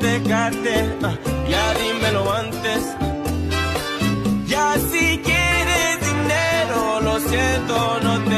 dejarte, ah, ya dímelo antes. Ya si quieres dinero, lo siento, no te